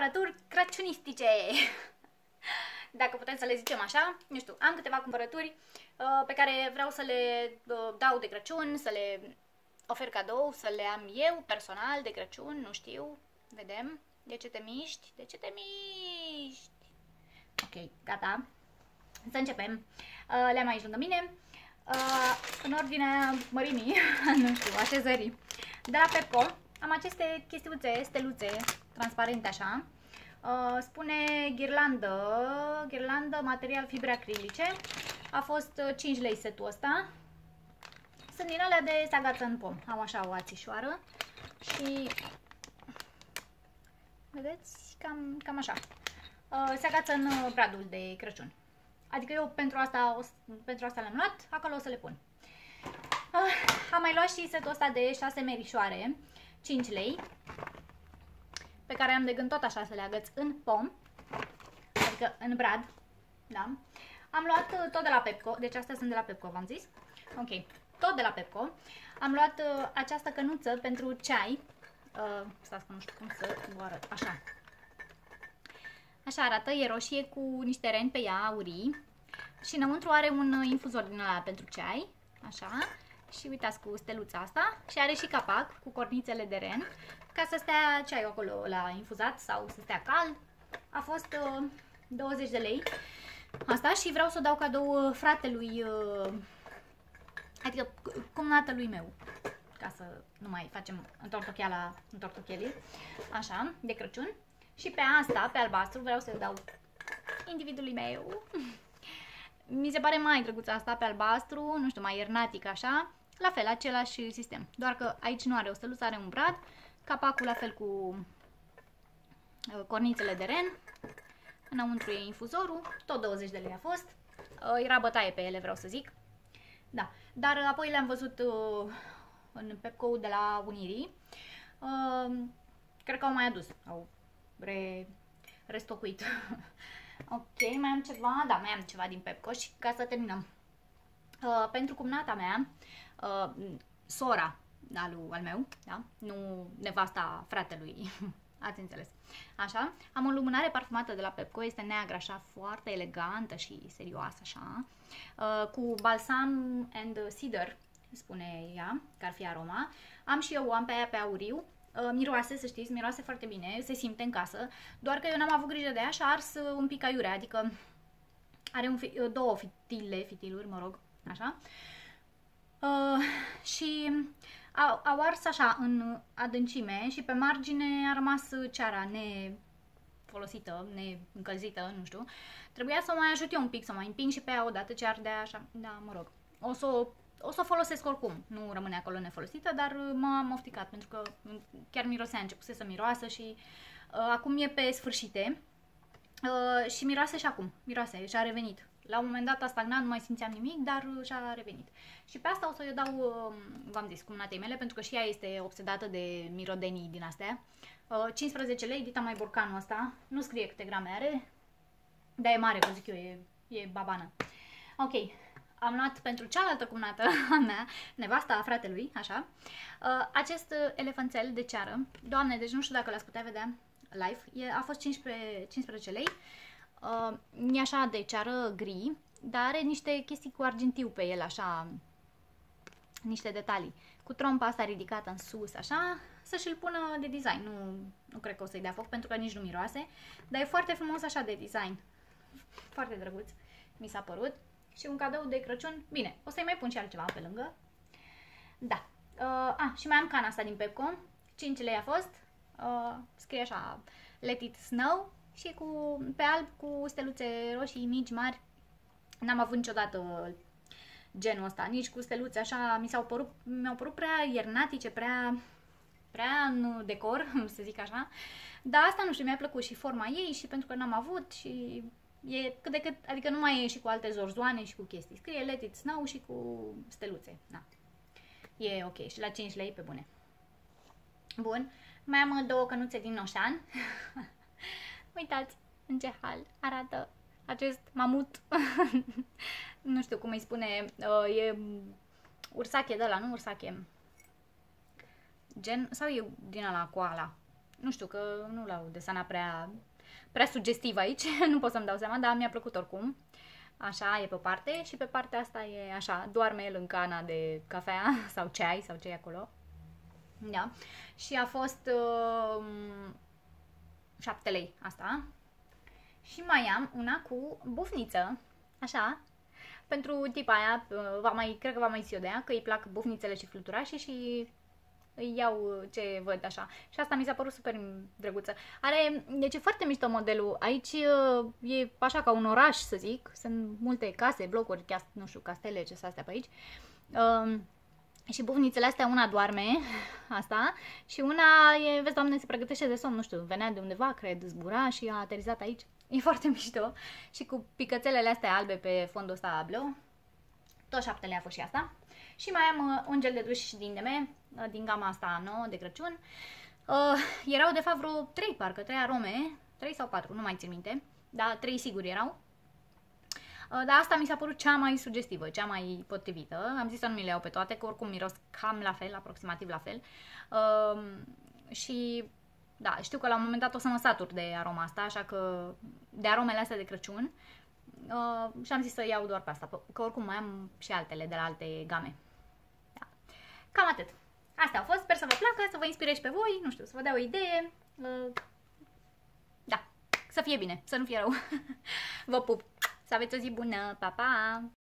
cumpărături crăciunistice. Dacă putem să le zicem așa, nu știu, am câteva cumpărături uh, pe care vreau să le uh, dau de Crăciun, să le ofer cadou, să le am eu personal de Crăciun, nu știu, vedem. De ce te miști? De ce te miști? Ok, gata. Să începem. Uh, le-am aici lângă mine. Uh, în ordinea mărimii, nu știu, așezării. De la Pepco am aceste chestiuțe, steluțe, transparente așa. Uh, spune ghirlandă, ghirlandă, material fibre acrilice. A fost 5 lei setul ăsta. Sunt din alea de se agață în pom. Au așa o ațișoară și vedeți, cam, cam așa. Uh, se agață în bradul de Crăciun. Adică eu pentru asta, o, pentru asta le-am luat, acolo o să le pun. Uh, am mai luat și setul ăsta de 6 merișoare, 5 lei, pe care am de gând tot așa să le agăț în pom, adică în brad, da? Am luat uh, tot de la Pepco, deci astea sunt de la Pepco, v-am zis. Ok, tot de la Pepco. Am luat uh, această cănuță pentru ceai. Uh, stați că nu știu cum să vă arăt. Așa, Așa arată, e roșie cu niște reni pe ea aurii și înăuntru are un infuzor din ăla pentru ceai, așa, și uitați cu steluța asta și are și capac cu cornițele de ren ca să stea ceaiul acolo la infuzat sau să stea cald. A fost uh, 20 de lei asta și vreau să o dau cadou uh, fratelui, uh, adică cumnatălui meu ca să nu mai facem întortocheala întortochelii, așa, de Crăciun. Și pe asta, pe albastru, vreau să dau individului meu. Mi se pare mai drăguț asta pe albastru, nu știu, mai iernatic așa. La fel, același sistem. Doar că aici nu are o steluță, are un brad. Capacul la fel cu uh, cornițele de ren. Înăuntru e infuzorul, tot 20 de lei a fost. Uh, era bătaie pe ele, vreau să zic. Da, dar apoi le-am văzut uh, în Pepco de la Unirii. Cred că au mai adus, au re, restocuit. ok, mai am ceva, da, mai am ceva din Pepco și ca să terminăm. Uh, pentru cumnata mea, uh, sora al, al meu, da? nu nevasta fratelui, ați înțeles. Așa, am o lumânare parfumată de la Pepco, este neagră, așa, foarte elegantă și serioasă, așa, uh, cu balsam and cedar, spune ea, că ar fi aroma. Am și eu, am pe aia pe auriu, Uh, miroase, să știți, miroase foarte bine, se simte în casă, doar că eu n-am avut grijă de ea și a ars uh, un pic aiurea, adică are un fi, uh, două fitile, fitiluri, mă rog, așa. Uh, și au, au ars așa în adâncime și pe margine a rămas ceara nefolosită, neîncălzită, nu știu. Trebuia să o mai ajut eu un pic, să o mai împing și pe ea odată ce ardea așa, da, mă rog. O să o o să o folosesc oricum, nu rămâne acolo nefolosită, dar uh, m-am ofticat pentru că chiar mirosea, începuse să miroasă și uh, acum e pe sfârșite uh, și miroase și acum, miroase și a revenit. La un moment dat a stagnat, nu mai simțeam nimic, dar uh, și-a revenit. Și pe asta o să-i dau, uh, v-am zis, cumnatei mele, pentru că și ea este obsedată de mirodenii din astea. Uh, 15 lei, dita mai borcanul ăsta, nu scrie câte grame are, dar e mare, vă zic eu, e, e babană. Ok, am luat pentru cealaltă cumnată a mea, nevasta a fratelui, așa, uh, acest elefanțel de ceară. Doamne, deci nu știu dacă l-ați putea vedea live. E, a fost 15, 15 lei. Uh, e așa de ceară gri, dar are niște chestii cu argintiu pe el, așa, niște detalii. Cu trompa asta ridicată în sus, așa, să și-l pună de design. Nu, nu cred că o să-i dea foc, pentru că nici nu miroase, dar e foarte frumos așa de design. Foarte drăguț, mi s-a părut și un cadou de Crăciun. Bine, o să-i mai pun și altceva pe lângă. Da. Uh, a, și mai am cana asta din Pepco. 5 lei a fost. Uh, scrie așa, Let it snow și cu, pe alb cu steluțe roșii mici, mari. N-am avut niciodată genul ăsta, nici cu steluțe așa, mi s-au părut, mi-au părut prea iernatice, prea, prea în decor, să zic așa. Dar asta, nu știu, mi-a plăcut și forma ei și pentru că n-am avut și E cât de cât, adică nu mai e și cu alte zorzoane și cu chestii. Scrie Let It Snow și cu steluțe. Na. E ok. Și la 5 lei pe bune. Bun. Mai am uh, două cănuțe din Noșan. Uitați în ce hal arată acest mamut. nu știu cum îi spune. Uh, e ursache de la, nu ursache. Gen, sau e din ala coala. nu știu, că nu l-au desenat prea, prea sugestiv aici, nu pot să-mi dau seama, dar mi-a plăcut oricum. Așa, e pe parte și pe partea asta e așa, doarme el în cana de cafea sau ceai sau ce e acolo. Da. Și a fost uh, 7 lei asta. Și mai am una cu bufniță, așa, pentru tipa aia, uh, va mai, cred că va mai zis eu de ea, că îi plac bufnițele și fluturașii și îi iau ce văd așa. Și asta mi s-a părut super drăguță. Are, deci e foarte mișto modelul. Aici uh, e așa ca un oraș, să zic. Sunt multe case, blocuri, chiar, nu știu, castele, ce astea pe aici. Um, și bufnițele astea, una doarme, asta, și una e, vezi, doamne, se pregătește de somn, nu știu, venea de undeva, cred, zbura și a aterizat aici. E foarte mișto. Și cu picățelele astea albe pe fondul ăsta bleu. Tot șaptele a fost și asta. Și mai am uh, un gel de duș din DM, uh, din gama asta nouă de Crăciun. Uh, erau de fapt vreo 3 parcă, 3 arome, 3 sau 4, nu mai țin minte, dar 3 sigur erau. Uh, dar asta mi s-a părut cea mai sugestivă, cea mai potrivită. Am zis să nu mi le iau pe toate, că oricum miros cam la fel, aproximativ la fel. Uh, și da, știu că la un moment dat o să mă satur de aroma asta, așa că de aromele astea de Crăciun. Uh, și am zis să iau doar pe asta, că oricum mai am și altele de la alte game. Da. Cam atât. Astea au fost, sper să vă placă, să vă inspire și pe voi, nu știu, să vă dea o idee. Uh, da, să fie bine, să nu fie rău. vă pup! Să aveți o zi bună, pa, pa!